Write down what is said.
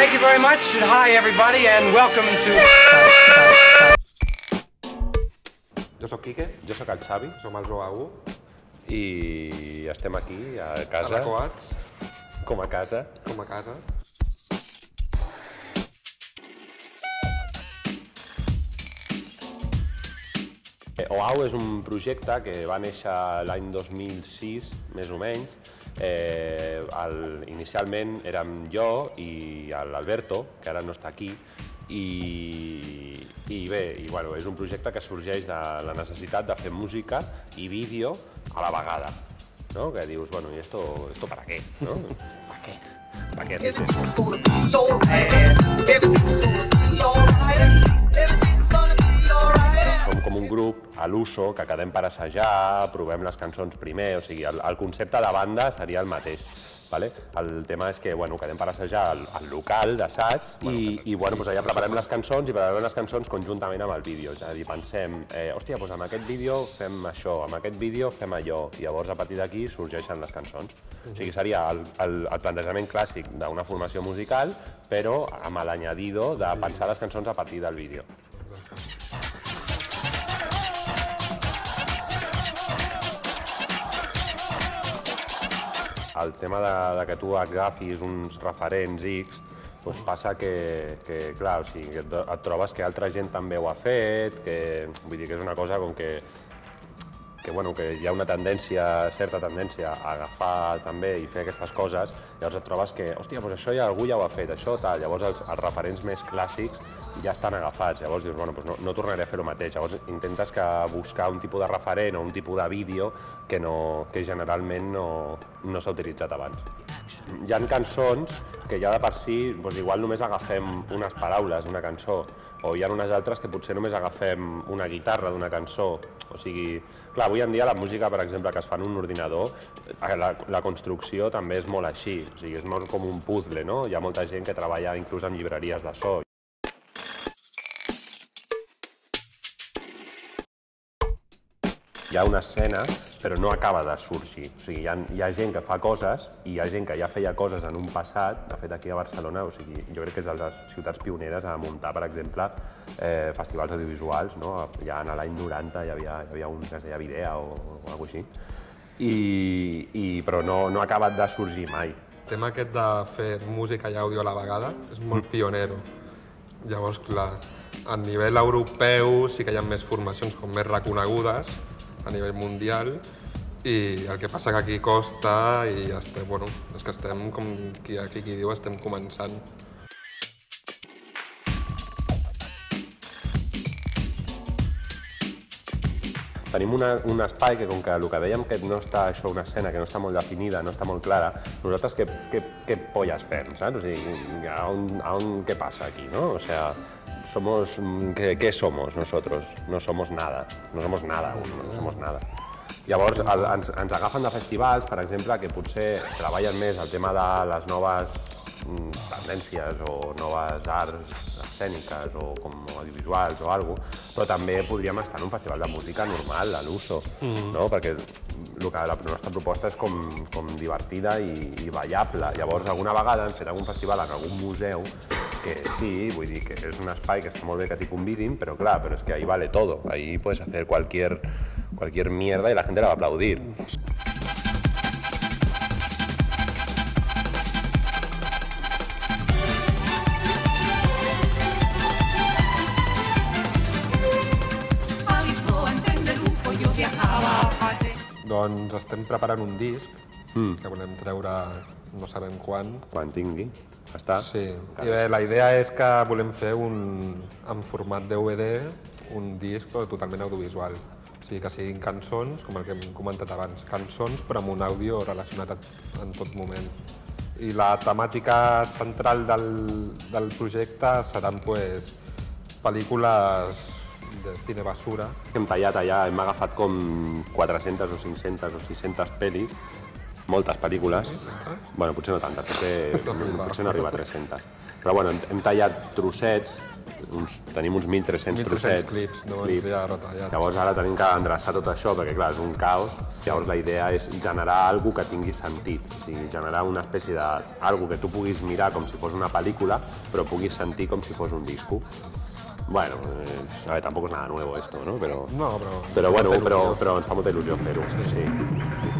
Thank you very much, and hi everybody, and welcome to... Jo sóc Quique, Jo sóc el Xavi som el Joaú, i estem aquí a a casa, la Coats, com a casa. com a casa. Eh, OAU és un projecte que va néixer l'any 2006, més o menys. Eh, el, inicialment érem jo i l'Alberto, que ara no està aquí, i, i bé, i, bueno, és un projecte que sorgeix de la necessitat de fer música i vídeo a la vegada. ¿no? Que dius, bueno, ¿y esto, esto para qué? ¿no? ¿Para qué? ¿Para qué a l'uso que quedem per assajar, provem les cançons primer, o sigui, el, el concepte de banda seria el mateix. Vale? El tema és que bueno, quedem per assajar al, al local d'assaig i, i bueno, doncs allà preparem les cançons i preparem les cançons conjuntament amb el vídeo. És a dir, pensem, eh, hòstia, doncs amb aquest vídeo fem això, amb aquest vídeo fem allò, i llavors a partir d'aquí sorgeixen les cançons. O sigui, seria el, el, el plantejament clàssic d'una formació musical, però amb l'anyadido de pensar les cançons a partir del vídeo. El tema de, de que tu agafis uns referents X, doncs passa que, que clar, o sigui, que et, et trobes que altra gent també ho ha fet, que, vull dir que és una cosa com que, que, bueno, que hi ha una tendència, certa tendència a agafar també i fer aquestes coses, llavors et trobes que, hòstia, doncs això ja algú ja ho ha fet, això tal, llavors els, els referents més clàssics ja estan agafats, llavors dius, bueno, doncs no, no tornaré a fer el mateix, llavors intentes que buscar un tipus de referent o un tipus de vídeo que, no, que generalment no, no s'ha utilitzat abans. Hi han cançons que ja de per si, doncs igual només agafem unes paraules d'una cançó, o hi ha unes altres que potser només agafem una guitarra d'una cançó, o sigui, clar, avui en dia la música, per exemple, que es fa en un ordinador, eh, la, la construcció també és molt així, o sigui, és molt com un puzzle, no? Hi ha molta gent que treballa inclús en llibreries de so. Hi ha una escena, però no acaba de sorgir. O sigui, hi ha, hi ha gent que fa coses i hi ha gent que ja feia coses en un passat, de fet aquí a Barcelona, o sigui, jo crec que és de les ciutats pioneres a muntar, per exemple, eh, festivals audiovisuals, no? Ja en l'any 90 hi havia, hi havia un que es deia Videa o, o alguna així, i, i, però no, no ha acabat de sorgir mai. El tema aquest de fer música i àudio a la vegada és molt pionero. Llavors, clar, a nivell europeu sí que hi ha més formacions com més reconegudes a nivell mundial i el que passa que aquí costa i estem, bueno, és que estem, com qui, aquí qui diu, estem començant. Tenim una, un espai que, com que el que dèiem que no està això, una escena que no està molt definida, no està molt clara, nosaltres què, què, què polles fem, saps? O sigui, a on, a on, què passa aquí, no? O sea, somos, ¿qué, ¿qué somos nosotros? No somos nada, no somos nada, no somos nada. Llavors el, ens, ens agafen de festivals, per exemple, que potser treballen més el tema de les noves mm, tendències o noves arts escèniques o com audiovisuals o alguna però també podríem estar en un festival de música normal, a l'uso, mm. no? perquè el que la nostra proposta és com, com divertida i, i ballable. Llavors, alguna vegada hem fet algun festival en algun museu que sí, vull dir que és un espai que està molt bé que t'hi convidin, però clar, però és que ahí vale todo. Ahí puedes hacer cualquier, cualquier mierda y la gente la va a aplaudir. Doncs estem preparant un disc Mm. que volem treure no sabem quan. Quan tingui. Està? Sí, i bé, la idea és que volem fer un, en format DVD un disc totalment audiovisual. O sigui, que siguin cançons, com el que hem comentat abans, cançons però amb un àudio relacionat en tot moment. I la temàtica central del, del projecte seran pues, pel·lícules de cine basura, Hem tallat allà, hem agafat com 400 o 500 o 600 pel·lis, moltes pel·lícules. Bueno, potser no tantes, potser, potser no arriba a 300. Però bueno, hem, tallat trossets uns, tenim uns 1.300 1.300 trossets. clips, no? clips. Ja retallat. Llavors ara tenim que endreçar tot això, perquè clar, és un caos. Llavors la idea és generar alguna que tingui sentit, o sigui, generar una espècie de... algo que tu puguis mirar com si fos una pel·lícula, però puguis sentir com si fos un disco. Bueno, eh, a ver, tampoco es nada nuevo esto, ¿no? Pero, No, però... però bueno, té però, ens fa molta il·lusió fer-ho, sí. sí.